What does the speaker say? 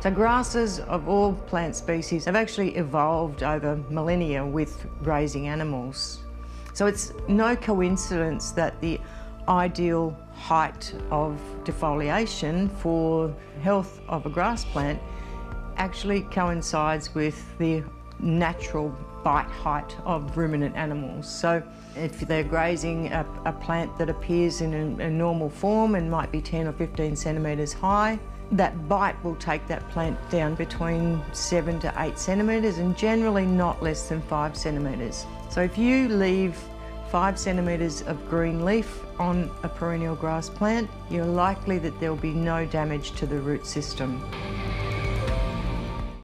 So grasses of all plant species have actually evolved over millennia with grazing animals. So it's no coincidence that the ideal height of defoliation for health of a grass plant actually coincides with the natural bite height of ruminant animals. So if they're grazing a, a plant that appears in a, a, normal form and might be 10 or 15 centimetres high, that bite will take that plant down between 7 to 8 centimetres and generally not less than 5 centimetres. So if you leave 5 centimetres of green leaf on a perennial grass plant, you're likely that there will be no damage to the root system.